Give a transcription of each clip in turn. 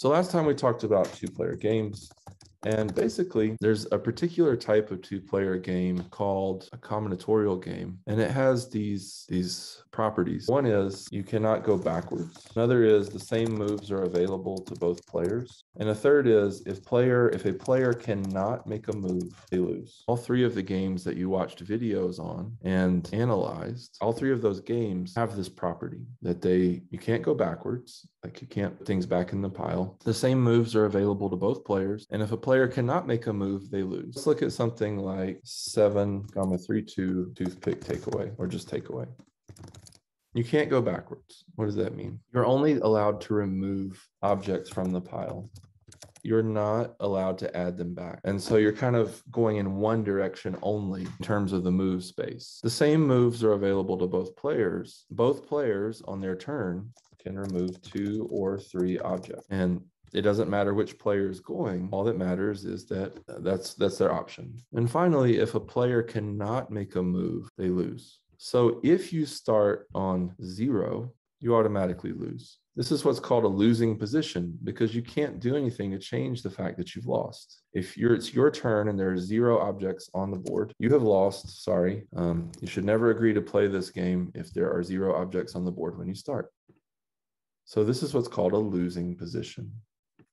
So last time we talked about two player games. And basically, there's a particular type of two-player game called a combinatorial game, and it has these these properties. One is you cannot go backwards. Another is the same moves are available to both players. And a third is if player if a player cannot make a move, they lose. All three of the games that you watched videos on and analyzed, all three of those games have this property that they you can't go backwards, like you can't put things back in the pile. The same moves are available to both players, and if a player cannot make a move, they lose. Let's look at something like seven, comma three, two, toothpick takeaway, or just takeaway. You can't go backwards. What does that mean? You're only allowed to remove objects from the pile. You're not allowed to add them back. And so you're kind of going in one direction only in terms of the move space. The same moves are available to both players. Both players on their turn can remove two or three objects. And it doesn't matter which player is going. All that matters is that uh, that's that's their option. And finally, if a player cannot make a move, they lose. So if you start on zero, you automatically lose. This is what's called a losing position because you can't do anything to change the fact that you've lost. If it's your turn and there are zero objects on the board, you have lost. Sorry. Um, you should never agree to play this game if there are zero objects on the board when you start. So this is what's called a losing position.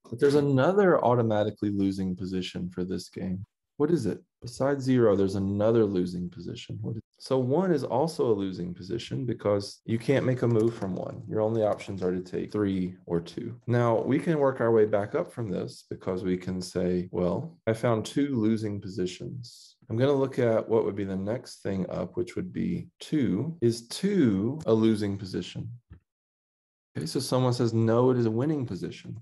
But there's another automatically losing position for this game. What is it? Besides zero, there's another losing position. so one is also a losing position because you can't make a move from one. Your only options are to take three or two. Now we can work our way back up from this because we can say, well, I found two losing positions. I'm going to look at what would be the next thing up, which would be two. Is two a losing position? Okay, so someone says, no, it is a winning position.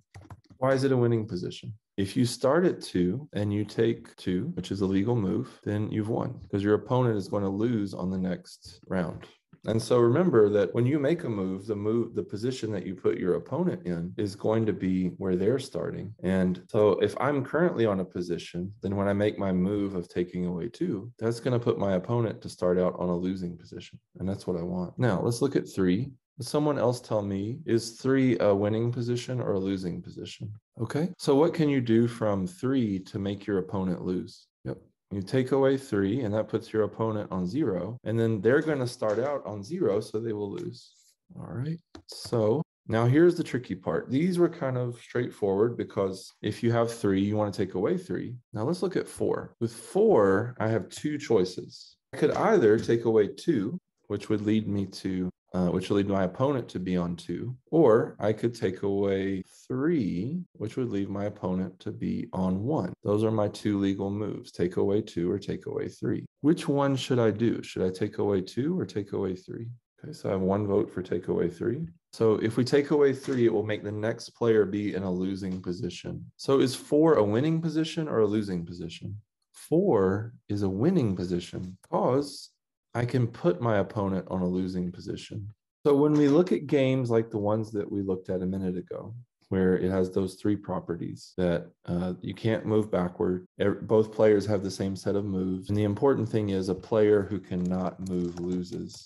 Why is it a winning position? If you start at two and you take two, which is a legal move, then you've won because your opponent is going to lose on the next round. And so remember that when you make a move, the move, the position that you put your opponent in is going to be where they're starting. And so if I'm currently on a position, then when I make my move of taking away two, that's going to put my opponent to start out on a losing position. And that's what I want. Now let's look at three someone else tell me is three a winning position or a losing position? Okay. So what can you do from three to make your opponent lose? Yep. You take away three, and that puts your opponent on zero. And then they're going to start out on zero, so they will lose. All right. So now here's the tricky part. These were kind of straightforward because if you have three, you want to take away three. Now let's look at four. With four, I have two choices. I could either take away two, which would lead me to uh, which would lead my opponent to be on two, or I could take away three, which would leave my opponent to be on one. Those are my two legal moves take away two or take away three. Which one should I do? Should I take away two or take away three? Okay, so I have one vote for take away three. So if we take away three, it will make the next player be in a losing position. So is four a winning position or a losing position? Four is a winning position because I can put my opponent on a losing position. So when we look at games like the ones that we looked at a minute ago, where it has those three properties that uh, you can't move backward. Both players have the same set of moves. And the important thing is a player who cannot move loses.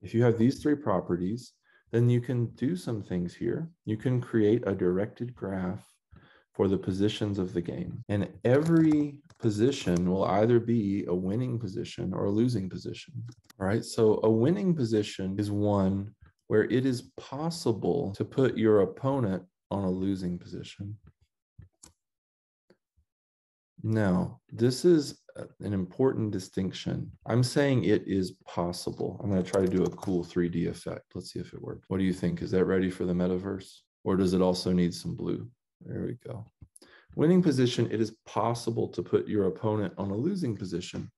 If you have these three properties, then you can do some things here. You can create a directed graph for the positions of the game. And every position will either be a winning position or a losing position. All right. So a winning position is one where it is possible to put your opponent on a losing position. Now, this is an important distinction. I'm saying it is possible. I'm going to try to do a cool 3D effect. Let's see if it works. What do you think? Is that ready for the metaverse? Or does it also need some blue? There we go. Winning position, it is possible to put your opponent on a losing position.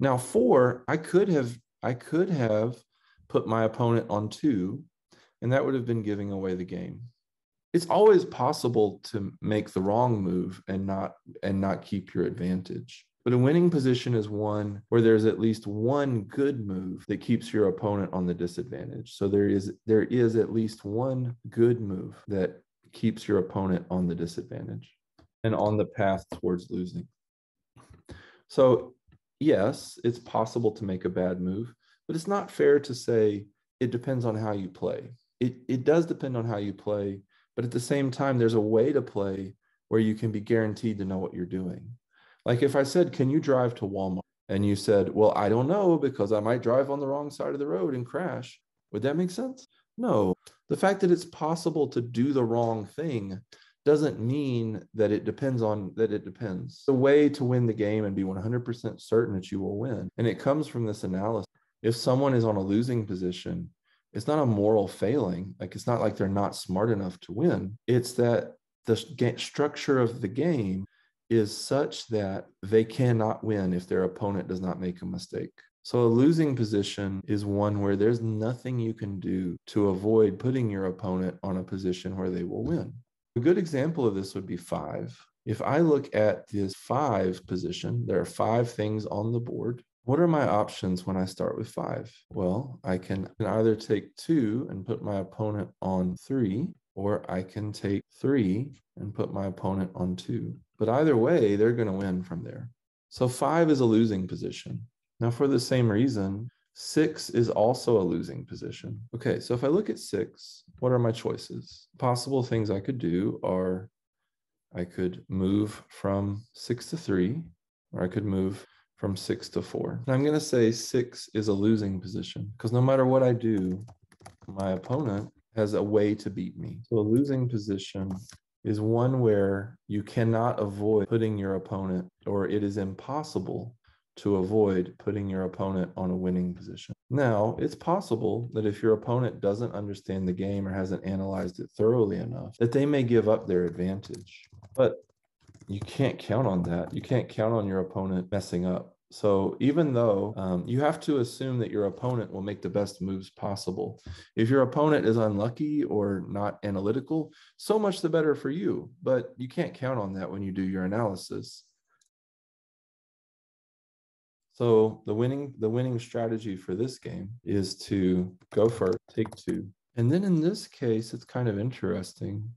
Now, four, I could have, I could have put my opponent on two, and that would have been giving away the game. It's always possible to make the wrong move and not and not keep your advantage. But a winning position is one where there's at least one good move that keeps your opponent on the disadvantage. So there is there is at least one good move that keeps your opponent on the disadvantage and on the path towards losing. So, yes, it's possible to make a bad move, but it's not fair to say it depends on how you play. It, it does depend on how you play, But at the same time, there's a way to play where you can be guaranteed to know what you're doing. Like if I said, Can you drive to Walmart? And you said, Well, I don't know because I might drive on the wrong side of the road and crash. Would that make sense? No. The fact that it's possible to do the wrong thing doesn't mean that it depends on that it depends. The way to win the game and be 100% certain that you will win. And it comes from this analysis. If someone is on a losing position, it's not a moral failing. Like it's not like they're not smart enough to win. It's that the structure of the game is such that they cannot win if their opponent does not make a mistake. So a losing position is one where there's nothing you can do to avoid putting your opponent on a position where they will win. A good example of this would be five. If I look at this five position, there are five things on the board. What are my options when I start with five? Well, I can either take two and put my opponent on three, or I can take three and put my opponent on two. But either way, they're going to win from there. So five is a losing position. Now, for the same reason, Six is also a losing position. Okay, so if I look at six, what are my choices? Possible things I could do are I could move from six to three, or I could move from six to four. And I'm going to say six is a losing position because no matter what I do, my opponent has a way to beat me. So a losing position is one where you cannot avoid putting your opponent, or it is impossible to avoid putting your opponent on a winning position. Now, it's possible that if your opponent doesn't understand the game or hasn't analyzed it thoroughly enough, that they may give up their advantage. But you can't count on that. You can't count on your opponent messing up. So even though um, you have to assume that your opponent will make the best moves possible, if your opponent is unlucky or not analytical, so much the better for you. But you can't count on that when you do your analysis. So the winning the winning strategy for this game is to go first, take two. And then in this case, it's kind of interesting.